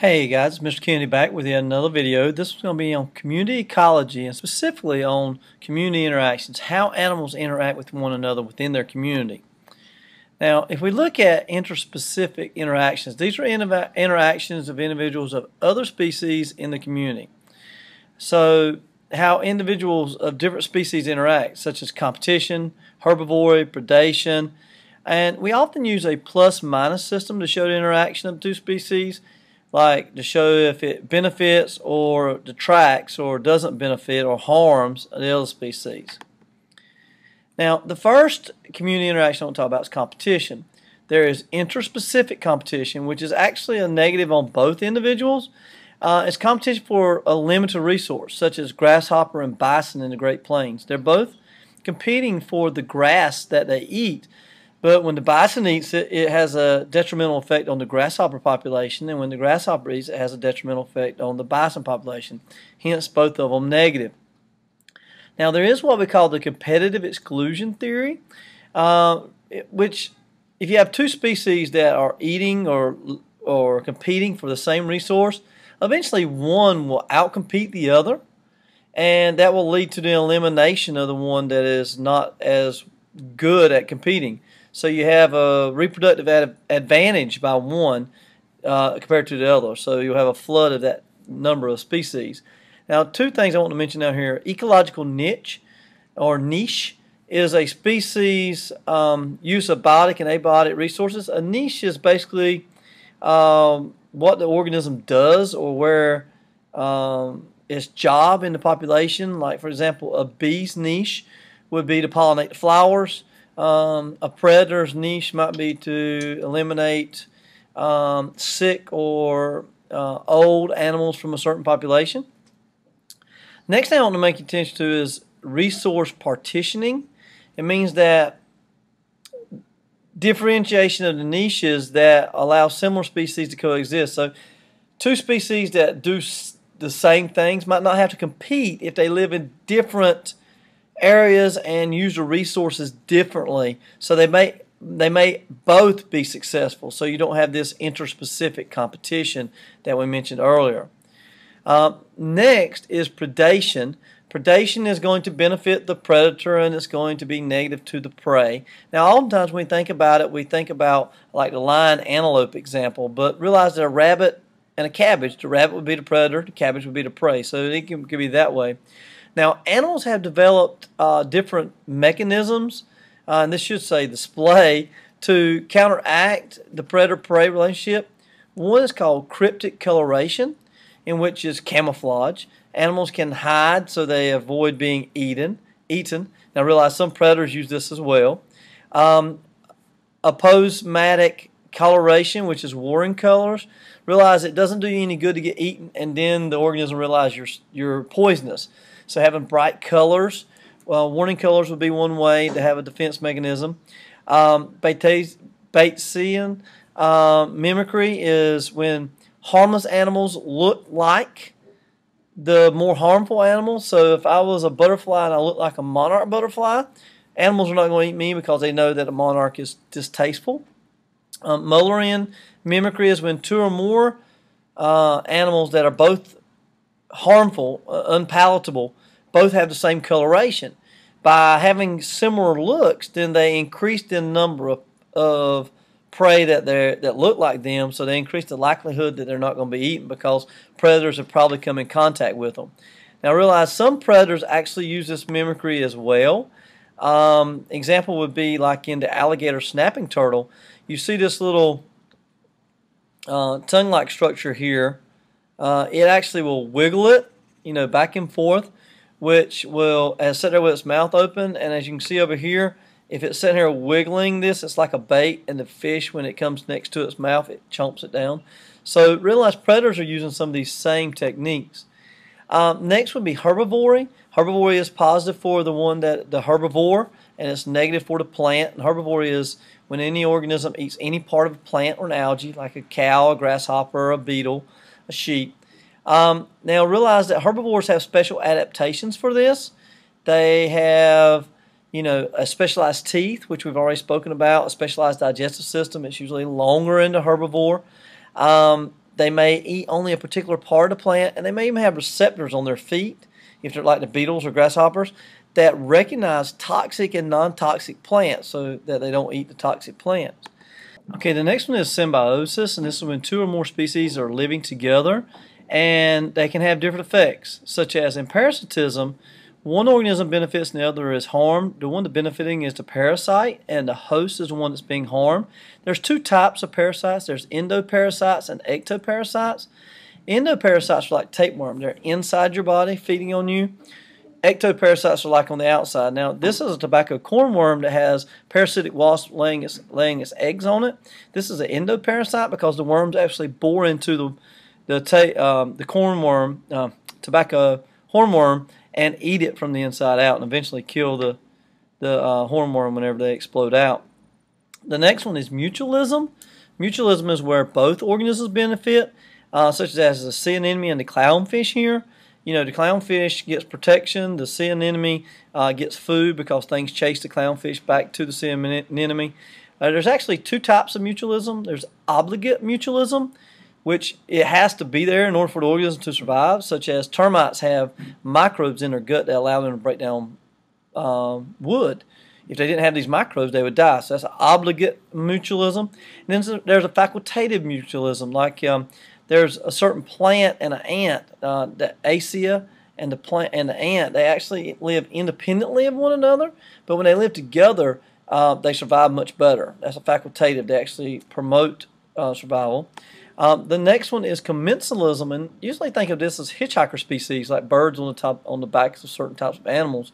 Hey guys, Mr. Kennedy back with yet another video. This is going to be on community ecology and specifically on community interactions, how animals interact with one another within their community. Now, if we look at interspecific interactions, these are interactions of individuals of other species in the community. So, how individuals of different species interact, such as competition, herbivory, predation, and we often use a plus-minus system to show the interaction of two species like to show if it benefits or detracts or doesn't benefit or harms the other species. Now, the first community interaction I want to talk about is competition. There is interspecific competition, which is actually a negative on both individuals. Uh, it's competition for a limited resource, such as grasshopper and bison in the Great Plains. They're both competing for the grass that they eat, but when the bison eats it, it has a detrimental effect on the grasshopper population, and when the grasshopper eats it, it has a detrimental effect on the bison population. Hence, both of them negative. Now, there is what we call the competitive exclusion theory, uh, which, if you have two species that are eating or or competing for the same resource, eventually one will outcompete the other, and that will lead to the elimination of the one that is not as good at competing. So you have a reproductive ad advantage by one uh, compared to the other. So you'll have a flood of that number of species. Now, two things I want to mention out here. Ecological niche or niche is a species um, use of biotic and abiotic resources. A niche is basically um, what the organism does or where um, its job in the population. Like, for example, a bee's niche would be to pollinate flowers. Um, a predator's niche might be to eliminate um, sick or uh, old animals from a certain population. Next thing I want to make attention to is resource partitioning. It means that differentiation of the niches that allow similar species to coexist. So two species that do the same things might not have to compete if they live in different areas and use the resources differently. So they may they may both be successful. So you don't have this interspecific competition that we mentioned earlier. Uh, next is predation. Predation is going to benefit the predator and it's going to be negative to the prey. Now, oftentimes when we think about it, we think about like the lion antelope example, but realize that a rabbit and a cabbage, the rabbit would be the predator, the cabbage would be the prey. So it can, can be that way. Now, animals have developed uh, different mechanisms, uh, and this should say display, to counteract the predator-prey relationship. One is called cryptic coloration, in which is camouflage. Animals can hide so they avoid being eaten. Eaten. Now, realize some predators use this as well. Um, aposematic coloration, which is warring colors. Realize it doesn't do you any good to get eaten, and then the organism realizes you're you're poisonous. So having bright colors, well, warning colors would be one way to have a defense mechanism. Um, Batesian uh, mimicry is when harmless animals look like the more harmful animals. So if I was a butterfly and I look like a monarch butterfly, animals are not going to eat me because they know that a monarch is distasteful. Um, Mullerian mimicry is when two or more uh, animals that are both harmful, uh, unpalatable, both have the same coloration. By having similar looks, then they increase the number of, of prey that they that look like them, so they increase the likelihood that they're not going to be eaten because predators have probably come in contact with them. Now realize some predators actually use this mimicry as well. Um, example would be like in the alligator snapping turtle. You see this little uh, tongue-like structure here. Uh, it actually will wiggle it, you know, back and forth which will as sit there with its mouth open and as you can see over here if it's sitting here wiggling this it's like a bait and the fish when it comes next to its mouth it chomps it down. So realize predators are using some of these same techniques. Um, next would be herbivory herbivory is positive for the one that the herbivore and it's negative for the plant. And herbivory is when any organism eats any part of a plant or an algae like a cow a grasshopper a beetle a sheep um, now realize that herbivores have special adaptations for this. They have, you know, a specialized teeth, which we've already spoken about, a specialized digestive system. It's usually longer in the herbivore. Um, they may eat only a particular part of the plant, and they may even have receptors on their feet, if they're like the beetles or grasshoppers, that recognize toxic and non-toxic plants so that they don't eat the toxic plants. Okay, the next one is symbiosis, and this is when two or more species are living together and they can have different effects, such as in parasitism, one organism benefits and the other is harmed. The one that's benefiting is the parasite, and the host is the one that's being harmed. There's two types of parasites. There's endoparasites and ectoparasites. Endoparasites are like tapeworm. They're inside your body, feeding on you. Ectoparasites are like on the outside. Now, this is a tobacco cornworm that has parasitic wasp laying its, laying its eggs on it. This is an endoparasite because the worms actually bore into the the um, the cornworm, uh, tobacco hornworm, and eat it from the inside out, and eventually kill the the uh, hornworm whenever they explode out. The next one is mutualism. Mutualism is where both organisms benefit, uh, such as the sea anemone and the clownfish here. You know, the clownfish gets protection, the sea anemone uh, gets food because things chase the clownfish back to the sea anemone. Uh, there's actually two types of mutualism. There's obligate mutualism, which it has to be there in order for the organism to survive, such as termites have microbes in their gut that allow them to break down um, wood. If they didn't have these microbes, they would die. So that's obligate mutualism. And then there's a facultative mutualism, like um, there's a certain plant and an ant, uh, the Acacia and the plant and the ant. They actually live independently of one another, but when they live together, uh, they survive much better. That's a facultative. They actually promote uh, survival. Um, the next one is commensalism, and usually think of this as hitchhiker species, like birds on the top on the backs of certain types of animals.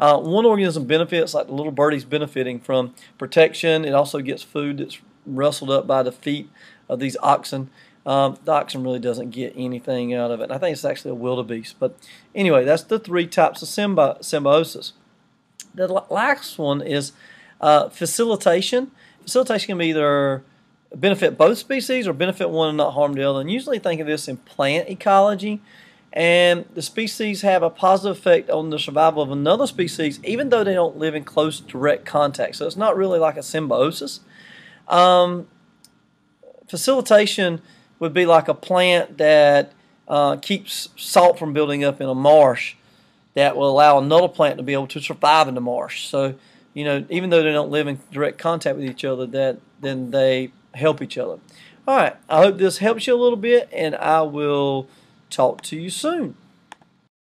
Uh, one organism benefits, like the little birdie's benefiting from protection. It also gets food that's rustled up by the feet of these oxen. Um, the oxen really doesn't get anything out of it. I think it's actually a wildebeest. But anyway, that's the three types of symbi symbiosis. The last one is uh, facilitation. Facilitation can be either benefit both species or benefit one and not harm the other. And usually think of this in plant ecology. And the species have a positive effect on the survival of another species, even though they don't live in close direct contact. So it's not really like a symbiosis. Um, facilitation would be like a plant that uh, keeps salt from building up in a marsh that will allow another plant to be able to survive in the marsh. So, you know, even though they don't live in direct contact with each other, that then they help each other. All right, I hope this helps you a little bit, and I will talk to you soon.